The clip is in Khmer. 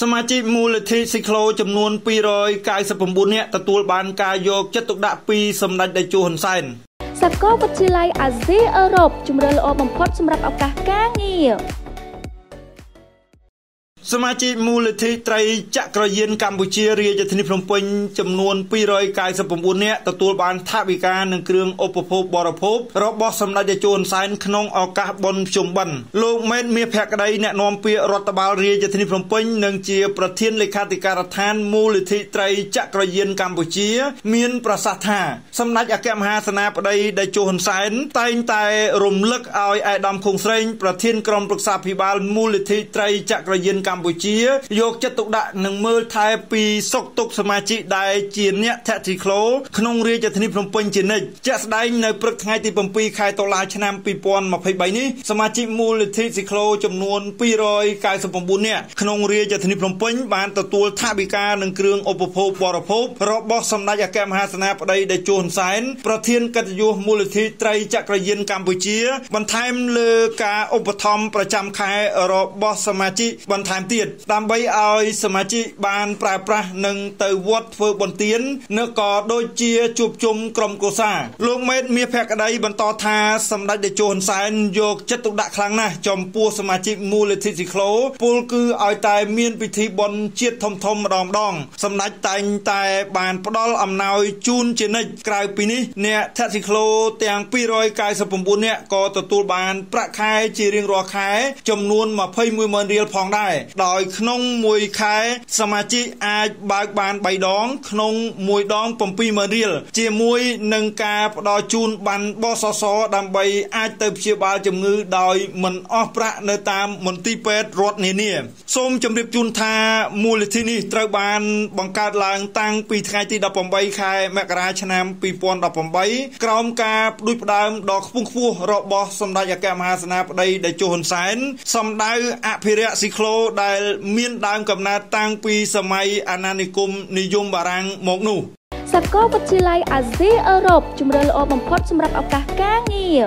សមាជិកមូលនិធិស៊ីក្លូចំនួន299នាក់ទទួលបានការយកចិត្តទុកដាក់ពីសម្ដេចតេជោហ៊ុនសែនសាកលវិទ្យាល័យអាស៊ីអឺរ៉ុបជំរឿនល្អបំផុតសម្រាប់ឱកាសការងារ សមាជិកមូលនិធិត្រីចក្រយានកម្ពុជារាជធានីភ្នំពេញចំនួន299នាក់ទទួលបានថវិកានិងគ្រឿងឧបភោគបរិភោគរបស់សម្ដេចតេជោហ៊ុនសែនក្នុងឱកាសបុណ្យភ្ជុំបិណ្ឌលោកមេតមាសភក្តីអ្នកនាំពាក្យរដ្ឋបាលរាជធានីភ្នំពេញនិងជាប្រធានលេខាធិការដ្ឋានមូលនិធិត្រីចក្រយានកម្ពុជា មានប្រសាសន៍ថាសម្ដេចអគ្គមហាសេនាបតីតេជោហ៊ុនសែនតែងតែរំលឹកឲ្យឯកឧត្តមខុងស្រេងប្រធានក្រុមប្រឹក្សាភិបាលមូលនិធិត្រីចក្រយានកម្ពុជាកម្ពុជាយកចិត្តទុកដាក់និងមើលថែពីសុខទុក្ខសមាជិកដែលជាអ្នកធាក់ទីក្លូក្នុងរាជធានីភ្នំពេញជានិច្ចជាក់ស្ដែងនៅព្រឹកថ្ងៃទី7ខែតុលាឆ្នាំ2023នេះសមាជិកមូលនិធិស៊ីក្លូចំនួន299នាក់ក្នុងរាជធានីភ្នំពេញបានទទួលថវិកានិងគ្រឿងឧបភោគបរិភោគរបស់សម្ដេចអគ្គមហាសេនាបតីតេជោហ៊ុនសែនប្រធានកិត្តិយសមូលនិធិត្រីចក្រយានកម្ពុជា បន្ថែមលើការឧបត្ថម្ភប្រចាំខែរបស់សមាជិកបន្ថែមទៀតដើម្បីឲ្យសមាជិកបានប្រើប្រាស់និងទៅវត្តធ្វើបុណ្យទាននៅក៏ដូចជាជួបជុំក្រុមគ្រួសារលោកមេតមាសភក្តីបន្តថាសម្ដេចតេជោហ៊ុនសែនយកចិត្តទុកដាក់ខ្លាំងណាស់ចំពោះសមាជិកមូលនិធិស៊ីក្លូពលគឺឲ្យតែមានពិធីបុណ្យជាតិធំធំម្ដងម្ដងសម្ដេចតែងតែបានផ្ដល់អំណោយជូនជានិច្ចក្រៅពីនេះអ្នកថាស៊ីក្លូទាំង299នាក់ក៏ទទួលបានប្រាក់ខែជារៀងរាល់ខែចំនួន21ម៉ឺនរៀលផងដែរដោយក្នុងមួយខែសមាជិកអាចបើកបាន3ដង ក្នុងមួយដង70000រៀលជាមួយនឹងការផ្ដល់ជូនបានបសសដើម្បីអាចទៅព្យាបាលជំងឺដោយមិនអស់ប្រាក់នៅតាមមន្ទីរពេទ្យរដ្ឋនានាសូមជម្រាបជូនថាមូលនិធិនេះត្រូវបានបង្កើតឡើងតាំងពីថ្ងៃទី18ខែមករាឆ្នាំ2018ក្រោមការផ្ដួចផ្ដើមដ៏ខ្ពង់ខ្ពស់របស់សម្ដេចអគ្គមហាសេនាបតីតេជោហ៊ុនសែនសម្ដៅអភិរក្សស៊ីក្លូដែលមានដើមកំណើតតាំងពីសម័យអាណានិគមនិយមបារាំងមកនោះសាកលវិទ្យាល័យអាស៊ីអឺរ៉ុបជំរឿនល្អបំផុតសម្រាប់ឱកាសការងារ